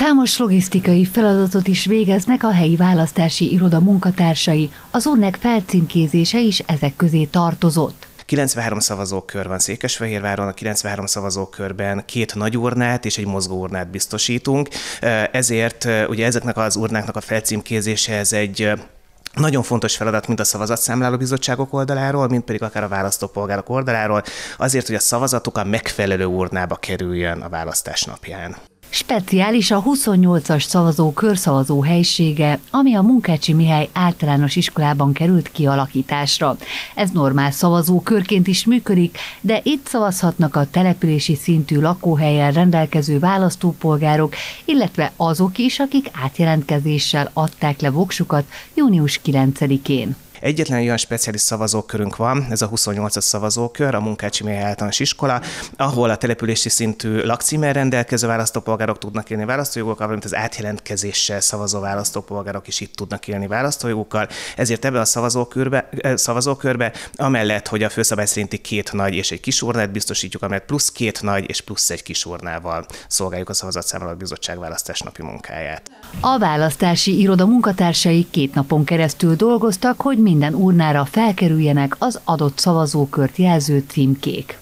Számos logisztikai feladatot is végeznek a helyi választási iroda munkatársai, az urnek felcímkézése is ezek közé tartozott. 93 szavazókör van Székesfehérváron, a 93 szavazókörben két nagy urnát és egy mozgó urnát biztosítunk, ezért ugye ezeknek az urnáknak a felcímkézése ez egy nagyon fontos feladat, mint a szavazatszámláló bizottságok oldaláról, mint pedig akár a választópolgárok oldaláról, azért, hogy a szavazatok a megfelelő urnába kerüljön a választás napján. Speciális a 28-as szavazó körszavazó helysége, ami a Munkácsi Mihály általános iskolában került kialakításra. Ez normál szavazó körként is működik, de itt szavazhatnak a települési szintű lakóhelyen rendelkező választópolgárok, illetve azok is, akik átjelentkezéssel adták le voksukat június 9-én. Egyetlen olyan speciális szavazókörünk van, ez a 28-as szavazókör, a Munkácsi Mély általános iskola, ahol a települési szintű lakcímmel rendelkező választópolgárok tudnak élni választójogokkal, valamint az átjelentkezéssel szavazó választópolgárok is itt tudnak élni választójogokkal. Ezért ebben a szavazókörbe, eh, szavazókörbe, amellett, hogy a főszabály szerinti két nagy és egy kis urnát biztosítjuk, amellett plusz két nagy és plusz egy kis urnával szolgáljuk a szavazatszámláló bizottság választásnapi munkáját. A választási iroda munkatársai két napon keresztül dolgoztak, hogy minden urnára felkerüljenek az adott szavazókört jelző címkék.